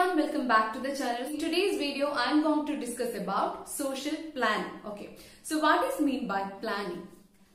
everyone, welcome back to the channel. In today's video, I am going to discuss about social planning. Okay, so what is mean by planning?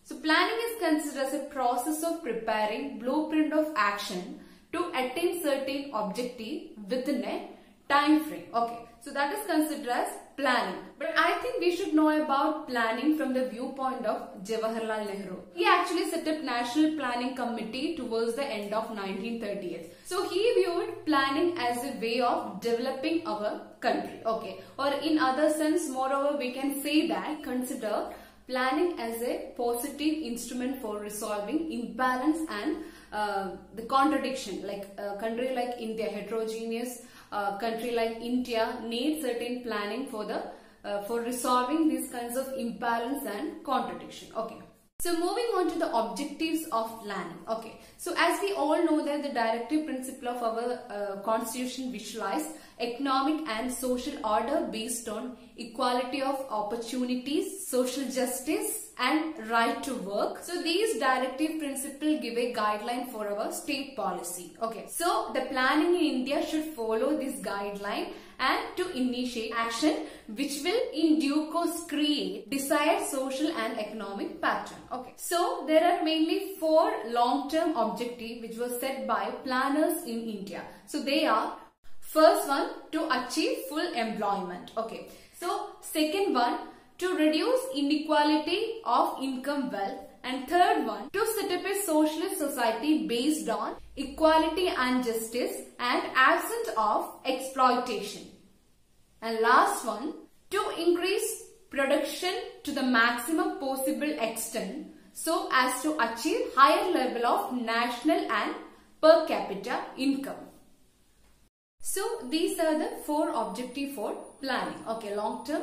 So planning is considered as a process of preparing blueprint of action to attain certain objective within a time frame. Okay, so that is considered as planning. But I think we should know about planning from the viewpoint of Jawaharlal Nehru. He actually set up National Planning Committee towards the end of 1930s. So he viewed planning as a way of developing our country. Okay, or in other sense, moreover, we can say that consider planning as a positive instrument for resolving imbalance and uh, the contradiction like a country like india heterogeneous uh, country like india needs certain planning for the uh, for resolving these kinds of imbalance and contradiction okay so moving on to the objectives of planning. Okay. So as we all know that the directive principle of our uh, constitution visualize economic and social order based on equality of opportunities, social justice and right to work. So these directive principles give a guideline for our state policy. Okay. So the planning in India should follow this guideline and to initiate action which will in due course create desired social and economic pattern. Okay. So there are mainly four long-term objectives which were set by planners in India. So they are first one to achieve full employment. Okay. So second one to reduce inequality of income wealth and third one to set up a socialist society based on equality and justice and absence of exploitation. And last one to increase production to the maximum possible extent so as to achieve higher level of national and per capita income. So these are the four objectives for planning. Okay, long term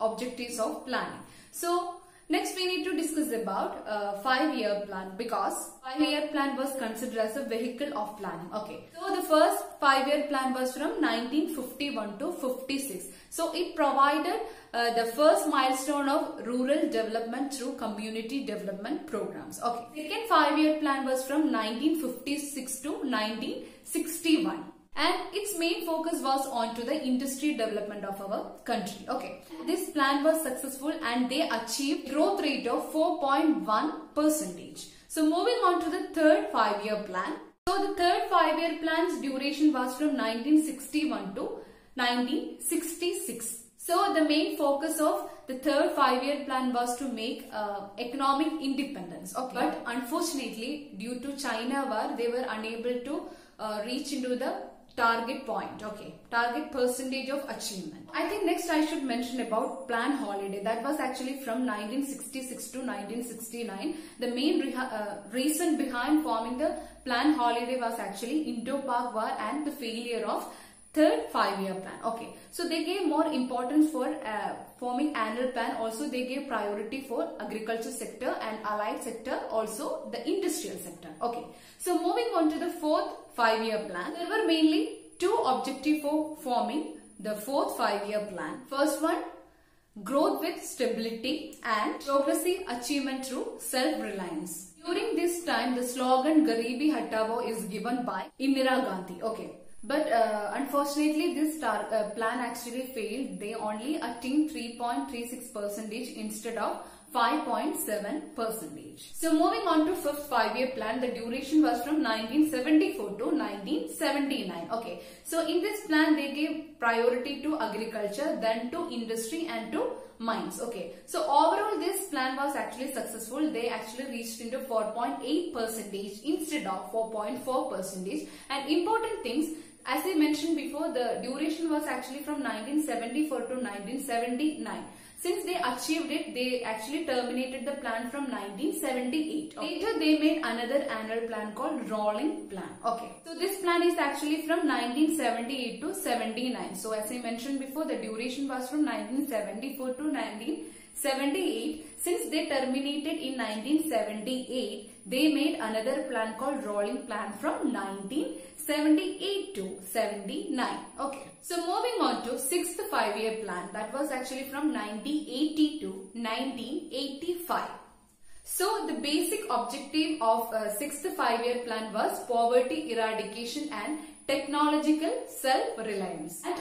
objectives of planning. So next we need to discuss about uh, five year plan because five year plan was considered as a vehicle of planning. Okay. So the first five year plan was from 1951 to 56. So it provided uh, the first milestone of rural development through community development programs. Okay. Second five year plan was from 1956 to 1961 and its main focus was on to the industry development of our country. Okay, this plan was successful and they achieved growth rate of 4.1 percentage. So moving on to the third five-year plan. So the third five-year plan's duration was from 1961 to 1966. So the main focus of the third five-year plan was to make uh, economic independence. Okay. But unfortunately, due to China war, they were unable to uh, reach into the target point okay target percentage of achievement. I think next i should mention about plan holiday. That was actually from 1966 to 1969 the main uh, reason behind forming the plan holiday was actually indo-pak war and the failure of third five year plan okay. So they gave more importance for uh, forming annual plan. Also they gave priority for agriculture sector and allied sector also the industrial sector. Okay. So moving on to the fourth five year plan. There were mainly two objectives for forming the fourth five year plan. First one growth with stability and progressive achievement through self reliance during this time the slogan garibi hatao is given by indira gandhi. Okay but uh, unfortunately, this tar uh, plan actually failed. They only attained 3.36 percentage instead of 5.7 percentage. So moving on to fifth five-year plan, the duration was from 1974 to 1979. Okay. So in this plan, they gave priority to agriculture, then to industry and to mines. Okay. So overall, this plan was actually successful. They actually reached into 4.8 percentage instead of 4.4 percentage. And important things, as I mentioned before, the duration was actually from 1974 to 1979. Since they achieved it, they actually terminated the plan from 1978. Later, they made another annual plan called rolling plan. Okay. So, this plan is actually from 1978 to 79. So, as I mentioned before, the duration was from 1974 to 1978. Since they terminated in 1978, they made another plan called rolling plan from 1978 to 79. Okay. So moving on to sixth five-year plan that was actually from 1980 to 1985. So the basic objective of uh, sixth five-year plan was poverty eradication and technological self-reliance. And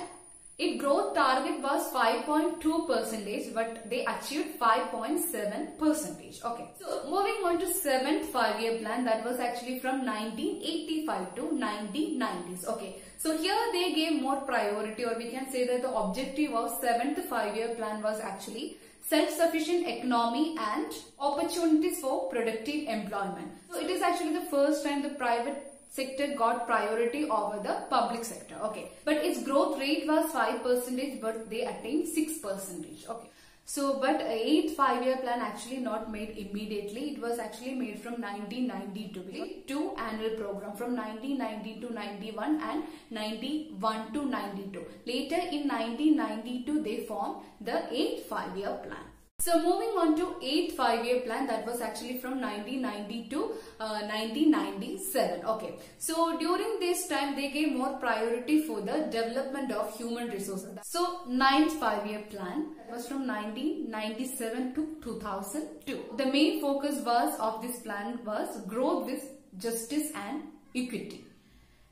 its growth target was 5.2 percentage, but they achieved 5.7 percentage. Okay. So moving on to seventh five-year plan that was actually from 1985 to 1990s. Okay. So here they gave more priority or we can say that the objective of seventh five-year plan was actually self-sufficient economy and opportunities for productive employment. So it is actually the first time the private sector got priority over the public sector. Okay. But its growth rate was 5 percentage but they attained 6 percentage. Okay. So, but 8th five-year plan actually not made immediately. It was actually made from 1990 to two annual program from 1990 to 91 and 91 to 92. Later in 1992 they formed the 8th five-year plan. So moving on to 8th five-year plan that was actually from 1990 to uh, 1997. Okay. So during this time they gave more priority for the development of human resources. So 9th five-year plan was from 1997 to 2002. The main focus was of this plan was growth with justice and equity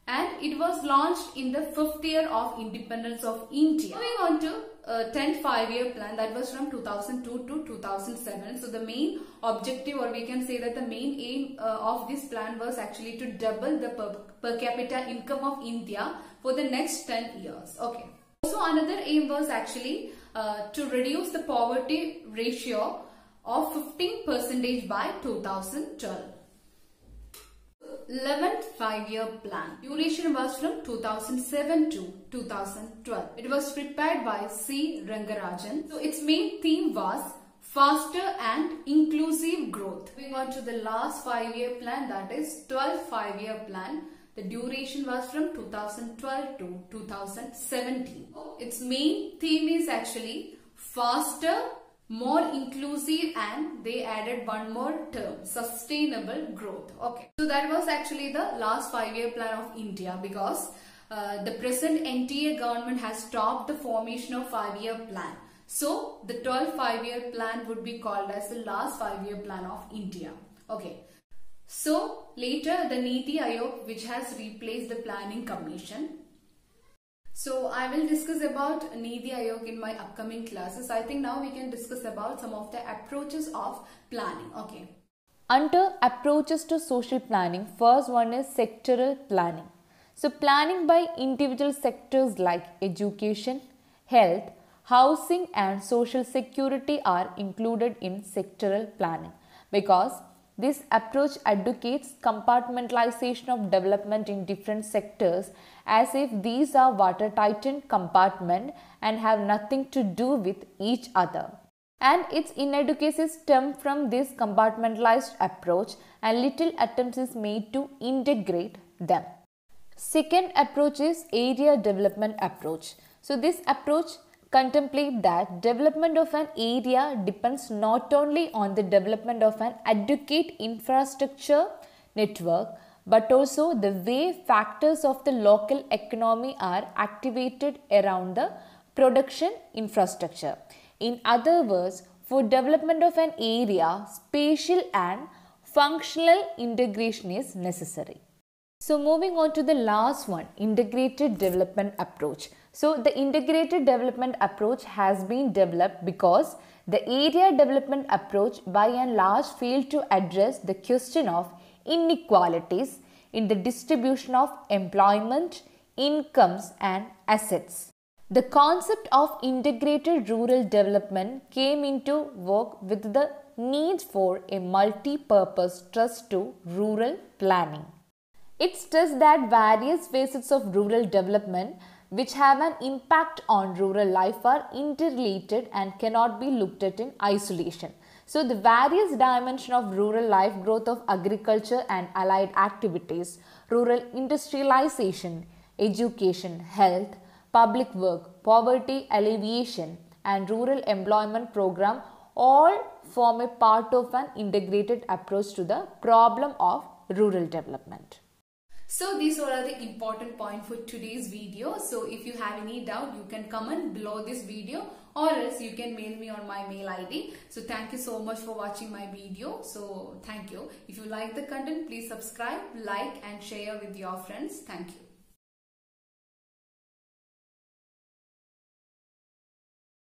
and it was launched in the fifth year of independence of India. Moving on to uh, 10th five-year plan that was from 2002 to 2007. So the main objective or we can say that the main aim uh, of this plan was actually to double the per, per capita income of India for the next 10 years. Okay. Also another aim was actually uh, to reduce the poverty ratio of 15 percentage by 2012. 11th five-year plan. Duration was from 2007 to 2012. It was prepared by C. Rangarajan. So its main theme was faster and inclusive growth. Moving on to the last five-year plan that is 12th five-year plan. The duration was from 2012 to 2017. Its main theme is actually faster more inclusive and they added one more term sustainable growth. Okay. So that was actually the last five year plan of india because uh, the present NDA government has stopped the formation of five year plan. So the 12 five year plan would be called as the last five year plan of india. Okay. So later the niti aayog which has replaced the planning commission so I will discuss about Niti Aayog in my upcoming classes. I think now we can discuss about some of the approaches of planning. Okay. Under approaches to social planning, first one is sectoral planning. So planning by individual sectors like education, health, housing and social security are included in sectoral planning because this approach advocates compartmentalization of development in different sectors as if these are water-tightened compartment and have nothing to do with each other. And its inadequacies stem from this compartmentalized approach and little attempts is made to integrate them. Second approach is area development approach. So this approach contemplate that development of an area depends not only on the development of an adequate infrastructure network but also the way factors of the local economy are activated around the production infrastructure. In other words, for development of an area, spatial and functional integration is necessary. So moving on to the last one, integrated development approach. So the integrated development approach has been developed because the area development approach by and large failed to address the question of inequalities in the distribution of employment, incomes and assets. The concept of integrated rural development came into work with the need for a multi-purpose trust to rural planning. It stressed that various facets of rural development which have an impact on rural life are interrelated and cannot be looked at in isolation. So the various dimensions of rural life growth of agriculture and allied activities, rural industrialization, education, health, public work, poverty alleviation and rural employment program all form a part of an integrated approach to the problem of rural development. So these are the important point for today's video. So if you have any doubt, you can comment below this video or else you can mail me on my mail ID. So thank you so much for watching my video. So thank you. If you like the content, please subscribe, like and share with your friends. Thank you.